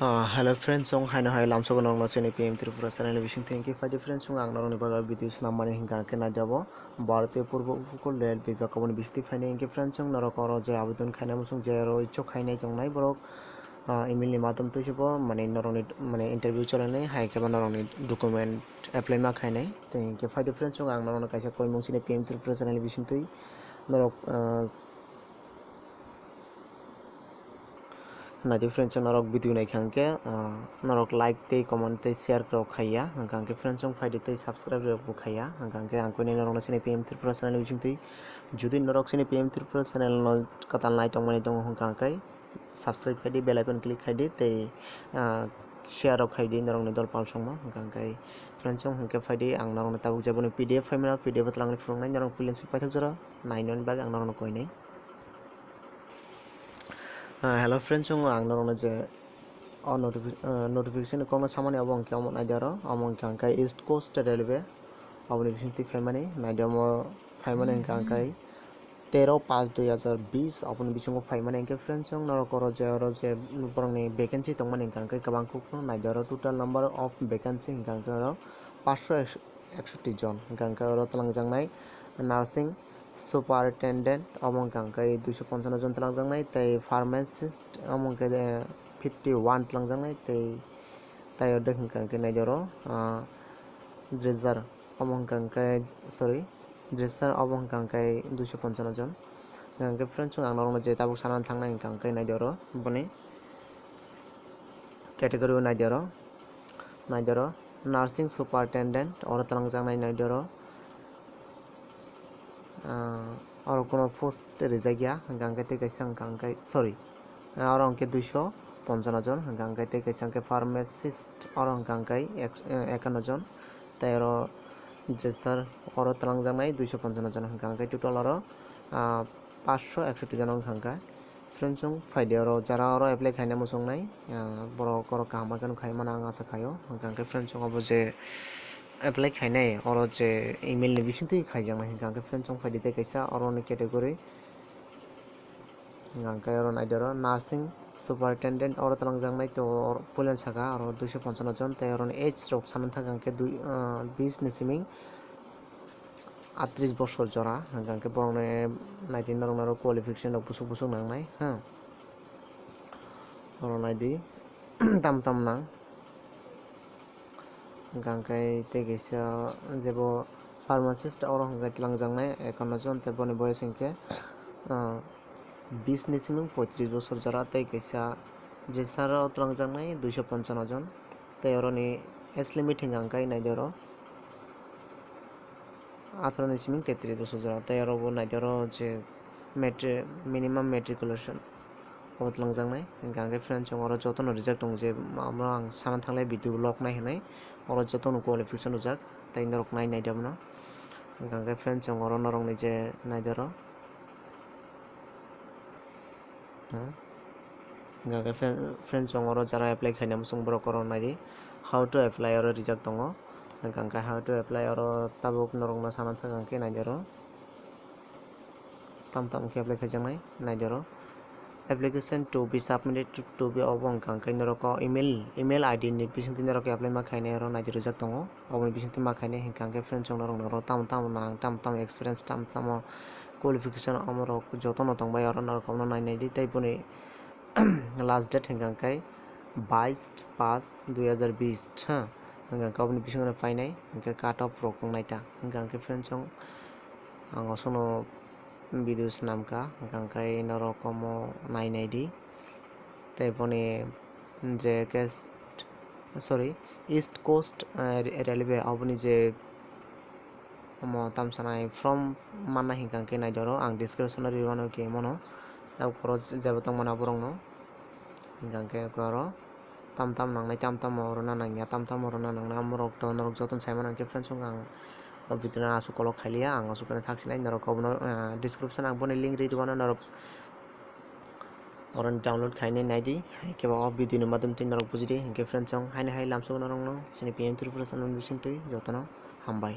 hello friends song haina hai lamso gonong no cheni pm tripura channel wishing thank you five friends song ang naroni baga videos namani hinga ke na jabo ভারতীয় পূর্ব উপকূল রেল কমন বিস্তি ফাইনে ইনকে friend সং নরক অর যে আবেদন খাইনা মুসং যে র ইচ্ছক খাইনাই তংনাই বরক ইমেলনি মাধ্যম তৈসব মানে নরনি মানে ইন্টারভিউ চলে চলানাই হাই কেবা নরনি ডকুমেন্ট এপ্লাই মা খাইনাই তো ইনকে ফাইভ ফ্রেন্ড সং আং নরনো কাইসা কই মুসিনে পিএম ত্রিপুরা চ্যানেল বিসিং তৈ নরক নাই ফ্ৰেণ্ড নৰক ভিডিঅ' নাইখানকে নৰক লাইক তেই কমেণ্ট তেই শ্বেয়াৰ কৰক খাইয়া হাঙ্কে ফ্ৰেণ্ড চং ফাইডে তেই ছাবস্ক্ৰাইব কৰিব খাইয়া হাঙ্কে আংকৈ নাই নৰক নাচিনে পি এম ত্ৰিপুৰা চেনেল বুজিম তেই যদি নৰক চিনি পি এম ত্ৰিপুৰা চেনেল কথা নাই তংমানি দং হাঙ্কাই ছাবস্ক্ৰাইব খাই দি বেল আইকন ক্লিক খাই দি তেই শ্বেয়াৰক খাই দি নৰক নাই দল পাল চংমা হাঙ্কাই ফ্ৰেণ্ড চং হাঙ্কে ফাইডে আং নৰক নাই তাবুক যাব পি ডি এফ ফাইমেন পি ডি এফ লাঙি ফুৰং নাই নৰক বিলেঞ্চ পাই থাকিব যাৰ নাইন নাইন বাগ আং নৰক কয় নাই 헬로 프렌즈 어 অনেক যে নোটিফিকেশন 노티피케이션 코너 사만이 아봉 겸 나디아로 아몽 강카이 ইস্ট কোস্ট রেলওয়ে আপনি রিসেন্টলি ফেমানি নাইডম ফাইমান এঙ্কে আঙ্কাই তেৰ পাঁচ দুই হাজার বিশ আপনি বিশ ফাইমানি এঙ্কে ফ্ৰেণ্ড চং নৰকৰ যে আৰু যে বৰংনি ভেকেঞ্চি তংমান এঙ্কে আঙ্কাই কাবাং কুকনো নাইডৰ টোটাল নাম্বার অফ ভেকেন্সি এঙ্কে আঙ্কাই আৰু একষট্টি জন এঙ্কে আঙ্কাই আৰু তেলাংজাংনাই নাৰ্ছিং সুপারিনটেন্ডেন্ট অমঙ্কাঙ্কা এই দুশো পঞ্চান্ন জন তেলাংজাংনাই তাই ফার্মাসিস্ট অমঙ্কে ফিফটি ওয়ান তেলাংজাংনাই তাই তাই দেখঙ্কাঙ্কে নাইদর ড্রেজার অমঙ্কাঙ্কায় সরি ড্রেসার অবঙ্কাঙ্কায় দুশো পঞ্চান্ন জন। ইংকাঙ্কে ফ্রেন্ড সঙ্গে আংনার যে তাবুক সানান থাংনা নাই ধরো, বনে। ক্যাটেগরিও নাই ধরো নাই ধরো। নার্সিং সুপারিনটেন্ডেন্ট অর নাই ধরো। Aro কোনো পোস্ট রেজাগিয়া গাঙ্গাইতে কাইসা গাঙ্গাই সরি আর অঙ্কে দুইশো পঞ্চান্ন জন, গাঙ্গাইতে কাইসা অঙ্কে ফার্মাসিস্ট আর গাঙ্গাই একান্ন জন, তাই আরও ড্রেসার অর তালাংজানাই দুইশো পঞ্চান্ন জন গাঙ্গাই টোটাল আরও পাঁচশো একষট্টি জন গাঙ্গাই। ফ্রেন্ডসং ফাইডে আরও, যারা আরও এপ্লাই খাইনা মোসং নাই বড় করো কাহামা খাই মানে আশা খাইও গাঙ্গাই ফ্রেন্ডসং অব যে apply khainai oro je email ni bising tui khaijang nai hingka friend chong phai dite kaisa oro ni category hingka oro naidaro nursing superintendent oro talangjang nai to pulen saka oro 255 jon tei oro age rok sanan thaka hingke 20 ni siming আটত্রিশ বছর জরা হাঙ্কাকে বরংনে nineteen নরংনারো qualification বুসুক বুসুক নাংনাই হ্যাঁ or নাইদি তাম তাম নাং jebo pharmacist oro hongkai tlangjangnaই ekanno jon tei boni boyes hingke bish siming পঁয়ত্রিশ বছর যারা tei kaisa jesaro tlangjangnaই দুইশো পঞ্চান্ন জন tei oroni age limit hingkangkai naidoro আঠারো siming তেত্রিশ বছর যারা oro bo naidoro je metric minimum matriculation abo tlangjangnaই hingkangke friend chong oro jotono rijak tongo je আমরা ang sana thanglai video log naihinai oro jotono qualification rijak tei norok nai naidamno hingkangke friend chong oro norok ni je naidaro hingkangke friend chong oro jara apply khaina musung borok oro naidi how to apply oro rijak tongo hingkangke how to apply oro tabuk norok no sana thangkangke naidaro tam tam ke apply khaijaknai naidaro application to be submitted to be अब खाने रख email email ID ने बीस दिन रख apply मा खाने रो night रिजाक दो अब बीस दिन मा खाने हिंग फ्रेंड संग रंग रो तम तम नांग तम तम एक्सपीरियंस तम तम क्वालिफिकेशन अम रख जो नो दंग बाय रो नरक नो नाइन नाइन तेई बुने लास्ट डेट हिंग बाईस पास दुई हजार बीस हिंगा अपनी बीस फाइनाई हिंग काट अफ रख नाइटा हिंग फ्रेंड संग आ বিদুষ নামকা কাংকাই নরকম নাই নাই দি তাইপনি যে কেষ্ট সরি ইষ্ট কোষ্ট রেলওয়ে আপনি যে তামসানাই ফ্রম মানা হিংকাঙ্কি নাই ধরো আং ডিসক্রিপশন বিমানো কি মনো তাও খরচ যাবো তো মনে আবরং হিংকাঙ্কে করো তাম তাম নাই তাম তাম অরুণা নাই তাম তাম অরুণা নাই আমার রক্ত অন্য রক্ত যতন সাইমন আঙ্কে ফ্রেন্ড সঙ্গে খাইলিয়া আং আসু করে থাকছি নাই নরক কবনো ডিসক্রিপশন আং বনে লিঙ্ক রেডি বানো নরক orang download khaine naidi ke ba video ni madam tin narok bujidi ke friend chong haine hai lamso narong no sini pm3 plus an bising tui jotono hambai